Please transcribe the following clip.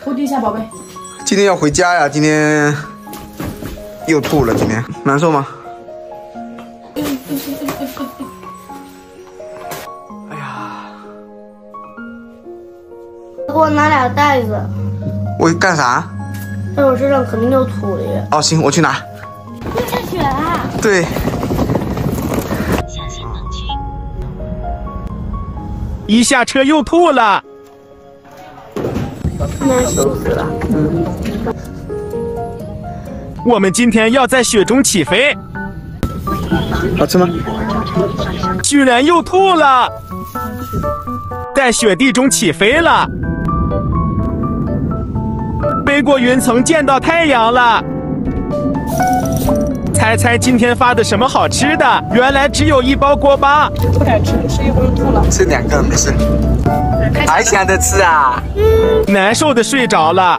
头低下，宝贝。今天要回家呀，今天又吐了，今天难受吗？哎呀，给我拿俩袋子，我干啥？在我身上肯定就吐了。哦，行，我去拿。会下雪啊！对。一下车又吐了，难受死了。我们今天要在雪中起飞，好吃吗？居然又吐了，在雪地中起飞了，飞过云层，见到太阳了。猜猜今天发的什么好吃的？原来只有一包锅巴。不敢吃，吃一会儿就吐了。吃两个没事。还想着吃啊？难受的睡着了。